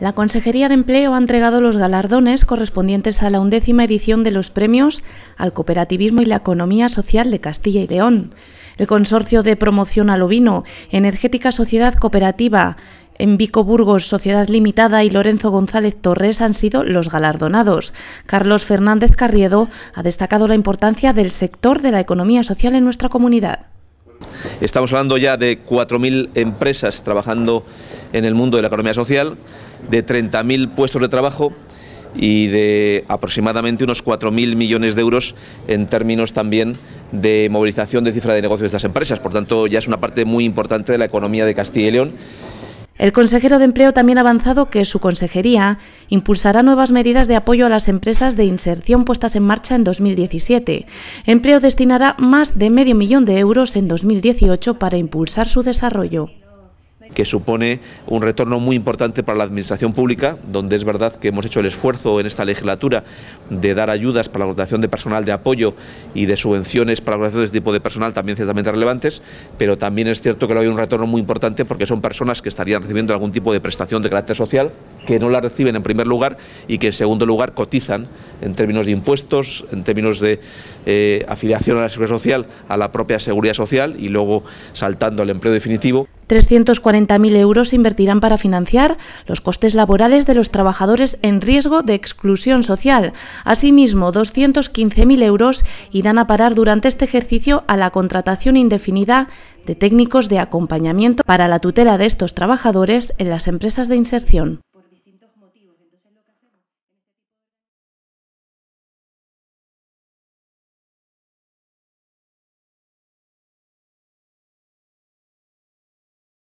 La Consejería de Empleo ha entregado los galardones correspondientes a la undécima edición de los premios al cooperativismo y la economía social de Castilla y León. El Consorcio de Promoción al Ovino, Energética Sociedad Cooperativa, en Vico Burgos, Sociedad Limitada y Lorenzo González Torres han sido los galardonados. Carlos Fernández Carriedo ha destacado la importancia del sector de la economía social en nuestra comunidad. Estamos hablando ya de 4.000 empresas trabajando en el mundo de la economía social, de 30.000 puestos de trabajo y de aproximadamente unos 4.000 millones de euros en términos también de movilización de cifra de negocios de estas empresas. Por tanto, ya es una parte muy importante de la economía de Castilla y León. El consejero de Empleo también ha avanzado que su consejería impulsará nuevas medidas de apoyo a las empresas de inserción puestas en marcha en 2017. Empleo destinará más de medio millón de euros en 2018 para impulsar su desarrollo que supone un retorno muy importante para la administración pública, donde es verdad que hemos hecho el esfuerzo en esta legislatura de dar ayudas para la contratación de personal de apoyo y de subvenciones para la contratación de este tipo de personal también ciertamente relevantes, pero también es cierto que no hay un retorno muy importante porque son personas que estarían recibiendo algún tipo de prestación de carácter social, que no la reciben en primer lugar y que en segundo lugar cotizan en términos de impuestos, en términos de eh, afiliación a la seguridad social, a la propia seguridad social y luego saltando al empleo definitivo. 340.000 euros se invertirán para financiar los costes laborales de los trabajadores en riesgo de exclusión social. Asimismo, 215.000 euros irán a parar durante este ejercicio a la contratación indefinida de técnicos de acompañamiento para la tutela de estos trabajadores en las empresas de inserción.